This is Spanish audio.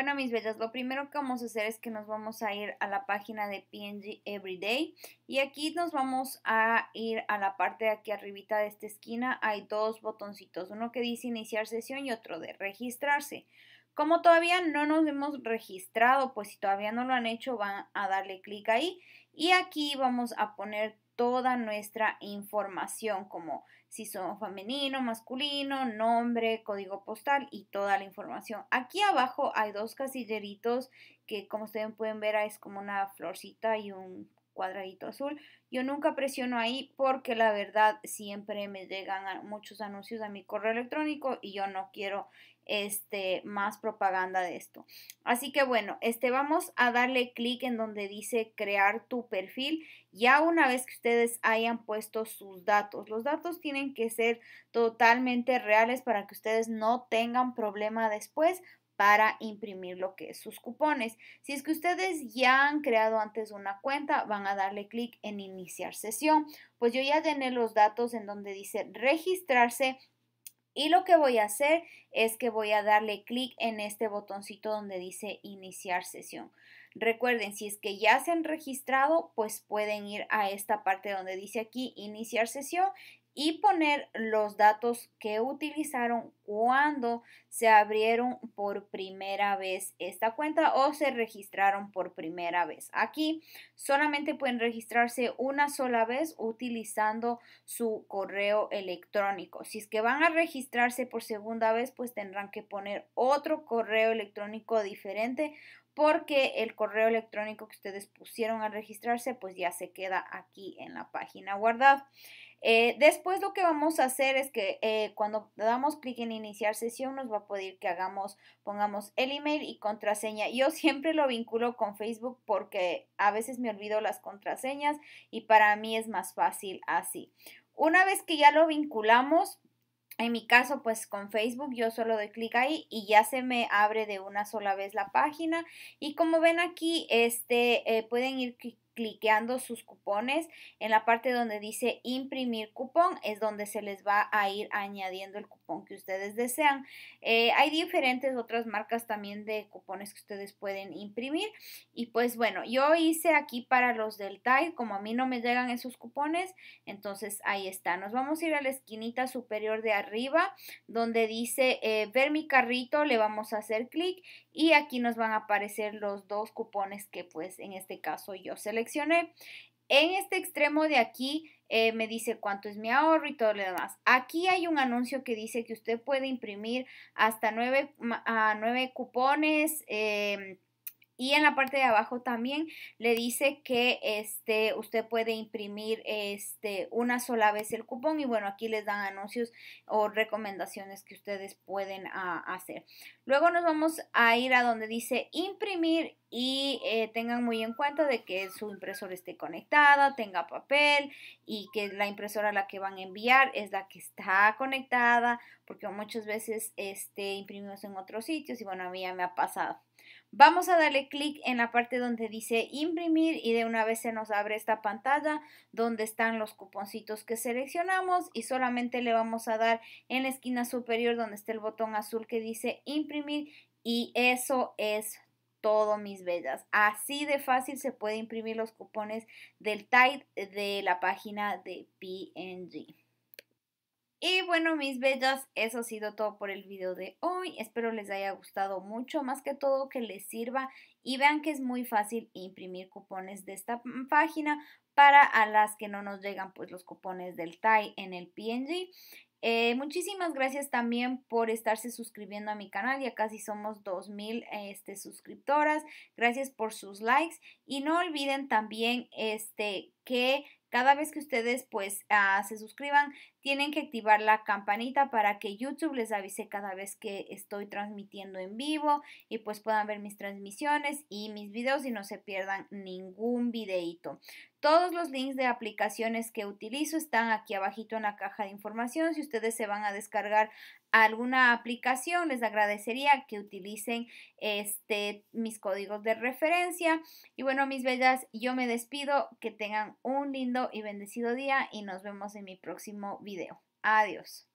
Bueno, mis bellas, lo primero que vamos a hacer es que nos vamos a ir a la página de PNG Everyday y aquí nos vamos a ir a la parte de aquí arribita de esta esquina. Hay dos botoncitos, uno que dice iniciar sesión y otro de registrarse. Como todavía no nos hemos registrado, pues si todavía no lo han hecho, van a darle clic ahí y aquí vamos a poner toda nuestra información como si son femenino, masculino, nombre, código postal y toda la información. Aquí abajo hay dos casilleritos que como ustedes pueden ver es como una florcita y un cuadradito azul. Yo nunca presiono ahí porque la verdad siempre me llegan muchos anuncios a mi correo electrónico y yo no quiero este, más propaganda de esto. Así que bueno, este, vamos a darle clic en donde dice crear tu perfil. Ya una vez que ustedes hayan puesto sus datos, los datos tienen que ser totalmente reales para que ustedes no tengan problema después para imprimir lo que es sus cupones. Si es que ustedes ya han creado antes una cuenta, van a darle clic en iniciar sesión. Pues yo ya llené los datos en donde dice registrarse y lo que voy a hacer es que voy a darle clic en este botoncito donde dice iniciar sesión. Recuerden, si es que ya se han registrado, pues pueden ir a esta parte donde dice aquí iniciar sesión y poner los datos que utilizaron cuando se abrieron por primera vez esta cuenta o se registraron por primera vez. Aquí solamente pueden registrarse una sola vez utilizando su correo electrónico. Si es que van a registrarse por segunda vez, pues tendrán que poner otro correo electrónico diferente porque el correo electrónico que ustedes pusieron a registrarse pues ya se queda aquí en la página guardado. Eh, después lo que vamos a hacer es que eh, cuando damos clic en iniciar sesión nos va a pedir que hagamos, pongamos el email y contraseña. Yo siempre lo vinculo con Facebook porque a veces me olvido las contraseñas y para mí es más fácil así. Una vez que ya lo vinculamos, en mi caso, pues con Facebook yo solo doy clic ahí y ya se me abre de una sola vez la página. Y como ven aquí, este, eh, pueden ir cliqueando sus cupones en la parte donde dice imprimir cupón es donde se les va a ir añadiendo el cupón que ustedes desean. Eh, hay diferentes otras marcas también de cupones que ustedes pueden imprimir y pues bueno, yo hice aquí para los del Tide, como a mí no me llegan esos cupones, entonces ahí está. Nos vamos a ir a la esquinita superior de arriba donde dice eh, ver mi carrito, le vamos a hacer clic y aquí nos van a aparecer los dos cupones que pues en este caso yo seleccioné en este extremo de aquí eh, me dice cuánto es mi ahorro y todo lo demás. Aquí hay un anuncio que dice que usted puede imprimir hasta nueve, a nueve cupones. Em, y en la parte de abajo también le dice que este, usted puede imprimir este, una sola vez el cupón y bueno, aquí les dan anuncios o recomendaciones que ustedes pueden ah, hacer. Luego nos vamos a ir a donde dice imprimir y eh, tengan muy en cuenta de que su impresora esté conectada, tenga papel y que la impresora a la que van a enviar es la que está conectada porque muchas veces este, imprimimos en otros sitios y bueno, a mí ya me ha pasado. Vamos a darle clic en la parte donde dice imprimir y de una vez se nos abre esta pantalla donde están los cuponcitos que seleccionamos y solamente le vamos a dar en la esquina superior donde está el botón azul que dice imprimir y eso es todo mis bellas. Así de fácil se puede imprimir los cupones del Tide de la página de PNG. Y bueno, mis bellas, eso ha sido todo por el video de hoy. Espero les haya gustado mucho, más que todo que les sirva y vean que es muy fácil imprimir cupones de esta página para a las que no nos llegan pues los cupones del TAI en el PNG. Eh, muchísimas gracias también por estarse suscribiendo a mi canal, ya casi somos 2000 este, suscriptoras. Gracias por sus likes y no olviden también este, que cada vez que ustedes pues ah, se suscriban, tienen que activar la campanita para que YouTube les avise cada vez que estoy transmitiendo en vivo y pues puedan ver mis transmisiones y mis videos y no se pierdan ningún videito. Todos los links de aplicaciones que utilizo están aquí abajito en la caja de información. Si ustedes se van a descargar alguna aplicación, les agradecería que utilicen este, mis códigos de referencia. Y bueno, mis bellas, yo me despido. Que tengan un lindo y bendecido día y nos vemos en mi próximo video. Adiós.